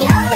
yeah.